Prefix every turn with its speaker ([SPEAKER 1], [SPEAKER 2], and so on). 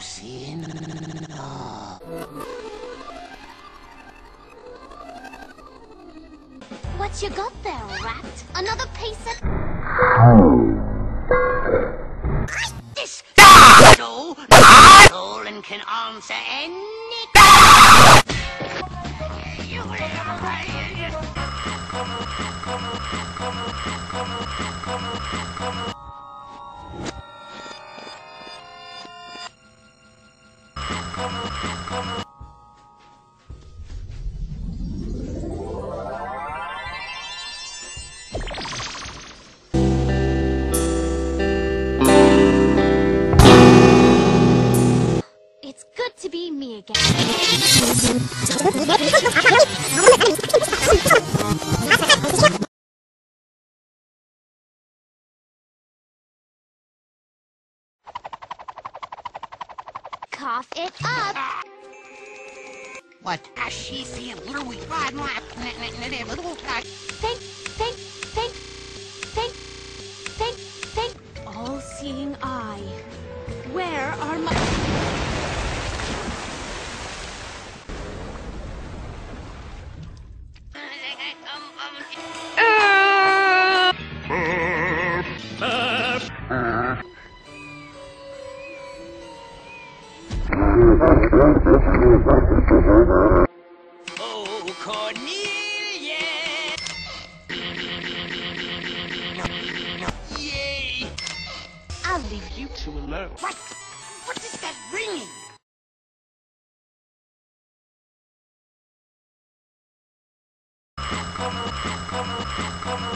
[SPEAKER 1] seen?
[SPEAKER 2] What you got there, rat? Another piece of...
[SPEAKER 1] this no, no, can answer any...
[SPEAKER 2] Cough it up.
[SPEAKER 1] What? As she see a bluey rod lap, little guy. Think,
[SPEAKER 2] think, think, think, think, think. All-seeing eye. Where are my...
[SPEAKER 1] Oh, Cornelia! Yay!
[SPEAKER 2] I'll leave You two
[SPEAKER 3] alone.
[SPEAKER 1] What? What is that ringing? フォーカムフォーカムフォーカム。